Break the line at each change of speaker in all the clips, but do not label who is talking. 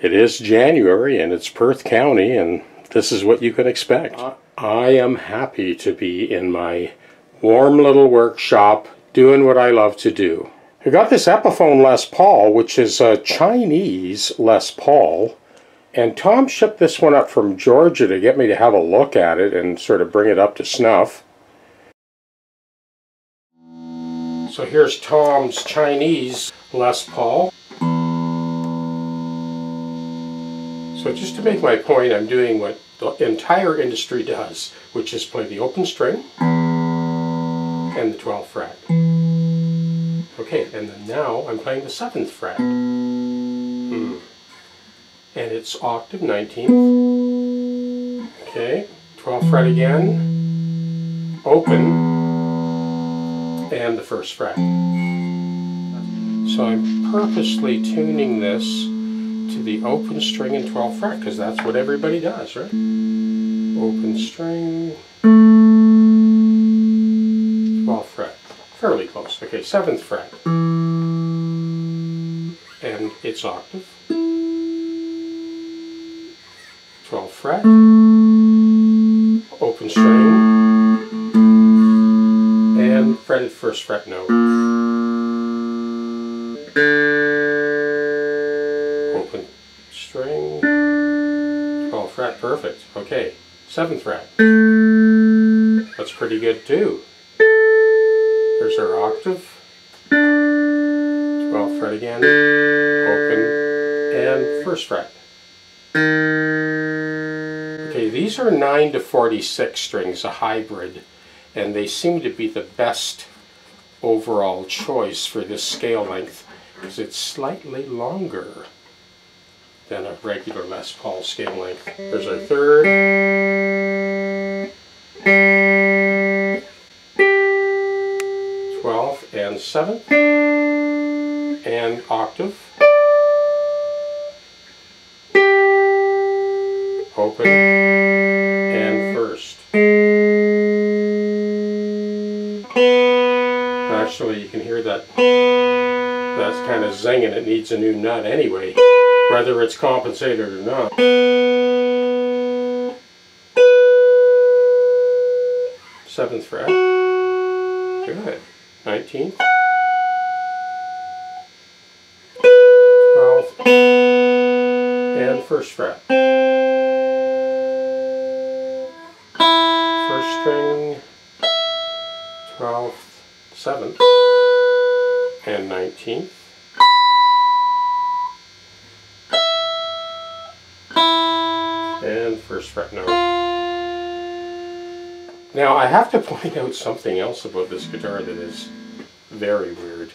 It is January and it's Perth County, and this is what you can expect. Uh, I am happy to be in my warm little workshop doing what I love to do. I got this Epiphone Les Paul, which is a Chinese Les Paul, and Tom shipped this one up from Georgia to get me to have a look at it and sort of bring it up to snuff. So here's Tom's Chinese Les Paul. So just to make my point, I'm doing what the entire industry does, which is play the open string and the 12th fret. Okay, and then now I'm playing the 7th fret. Hmm. And it's octave 19th. Okay, 12th fret again, open, and the first fret. So I'm purposely tuning this the open string and 12th fret because that's what everybody does, right? Open string, 12th fret, fairly close. Okay, 7th fret, and it's octave, 12th fret, open string, and fretted first fret note. Perfect. Okay, 7th fret. That's pretty good too. There's our octave, 12th fret again, open, and first fret. Okay, these are 9 to 46 strings, a hybrid, and they seem to be the best overall choice for this scale length because it's slightly longer than a regular Les Paul scale length. There's our third. Twelfth and seventh. And octave. Open and first. Actually, you can hear that that's kind of zinging. It needs a new nut anyway, whether it's compensated or not. Seventh fret. Good. Nineteenth. Twelfth. And first fret. First string. Twelfth. Seventh. And nineteenth. And first fret note. Now I have to point out something else about this guitar that is very weird.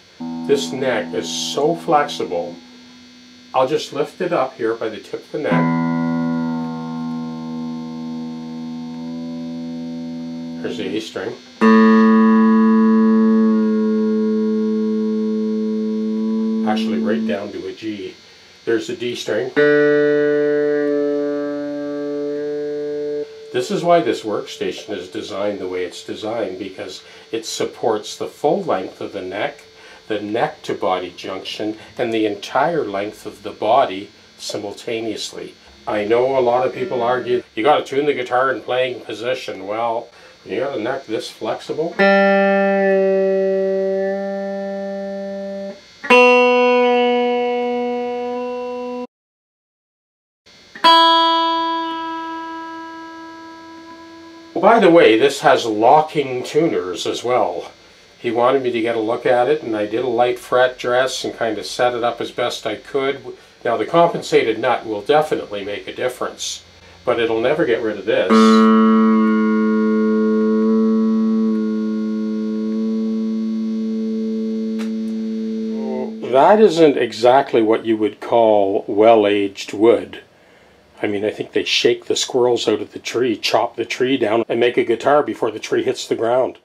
This neck is so flexible. I'll just lift it up here by the tip of the neck. There's the A string. Actually right down to a G. There's the D string. This is why this workstation is designed the way it's designed because it supports the full length of the neck, the neck to body junction, and the entire length of the body simultaneously. I know a lot of people argue you got to tune the guitar in playing position. Well, you got a neck this flexible. By the way, this has locking tuners as well. He wanted me to get a look at it, and I did a light fret dress and kind of set it up as best I could. Now, the compensated nut will definitely make a difference, but it'll never get rid of this. That isn't exactly what you would call well-aged wood. I mean, I think they shake the squirrels out of the tree, chop the tree down, and make a guitar before the tree hits the ground.